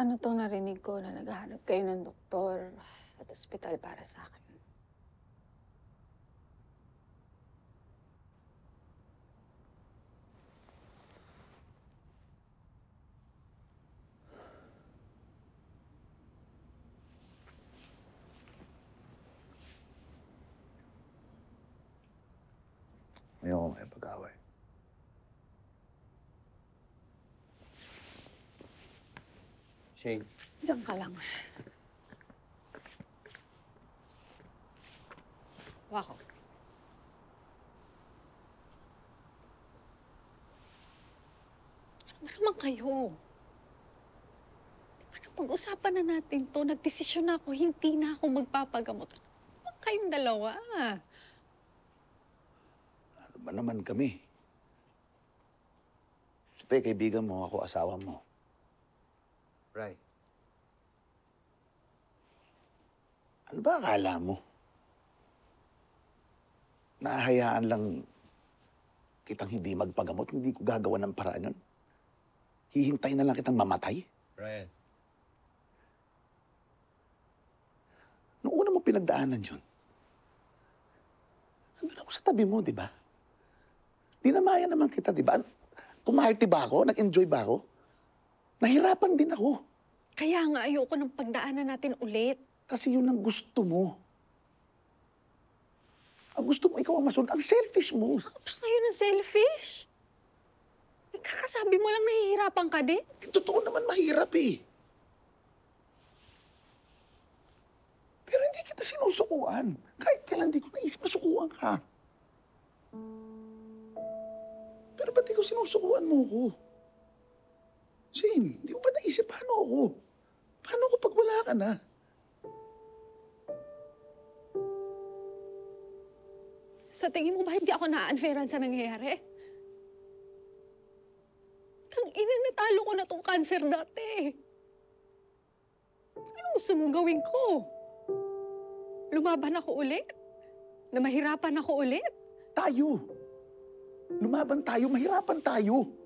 Ano tong narinig ko na naghahanap kayo ng doktor at ospital para sa akin? Ayoko may pag-away. Shane, Diyan ka lang. Wako. Ano naman kayo? Ba pag-usapan na natin to? Nagdesisyon na ako, hindi na ako magpapagamot. Ano kayong dalawa? Ano ba naman kami? Te, kaibigan mo ako, asawa mo. Bray, Ano ba akala mo? Nahahayaan lang kitang hindi magpagamot, hindi ko gagawa ng paraan yun. Hihintay na lang kitang mamatay. Brian, Noong una mo pinagdaanan yun, nandun ako sa tabi mo, di ba? Dinamaya naman kita, di ba? Pumarty ba ako? Nag-enjoy ba ako? Nahirapan din ako. Kaya nga ayoko ng pagdaanan natin ulit. Kasi yun ang gusto mo. Ang gusto mo, ikaw ang masunod. Ang selfish mo. Baka ngayon ang selfish. Kakasabi mo lang nahihirapan ka din. Eh, totoo naman mahirap eh. Pero hindi kita sinusukuan. Kahit kailan hindi ko naisip masukuan ka. Pero ba't ikaw sinusukuan mo ko? Shane, hindi mo ba naisip paano ako? Paano ako pag wala ka na? Sa tingin mo ba hindi ako na-unfairan sa nangyayari? Tang ina, natalo ko na tong cancer dati. Ano gusto mong gawin ko? Lumaban ako ulit? Na mahirapan ako ulit? Tayo. Lumaban tayo, mahirapan tayo.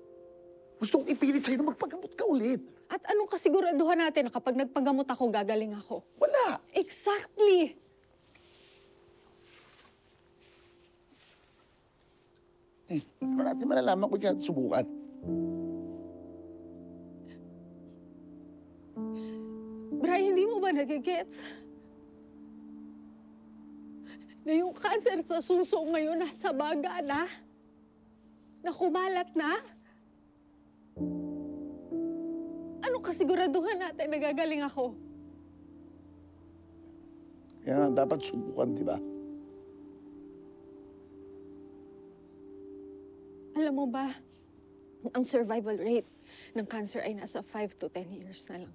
Gusto kong ipilit sa'yo na magpagamot ka ulit. At anong kasiguraduhan natin na kapag nagpagamot ako, gagaling ako? Wala. Exactly! Eh, paano natin malalaman kung yan subukan? Brian, hindi mo ba nagigets? Na yung cancer sa suso ngayon nasa baga na? Na kumalat na? Anong kasiguraduhan natin na gagaling ako? Kaya nga, dapat subukan, di ba? Alam mo ba, ang survival rate ng cancer ay nasa 5 to 10 years na lang.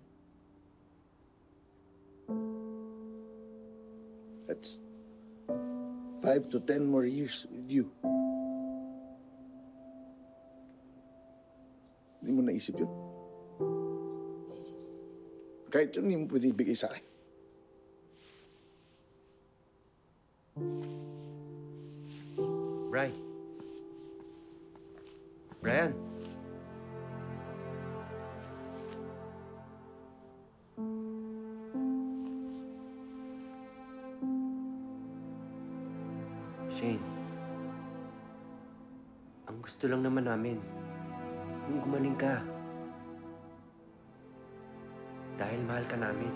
That's five to ten more years with you. Hindi mo naisip yun? Kahit yun, hindi mo pwede ibigay sa akin. Bray. Brian. Shane. Ang gusto lang naman namin, yung gumaling ka. Dahil mahal ka namin.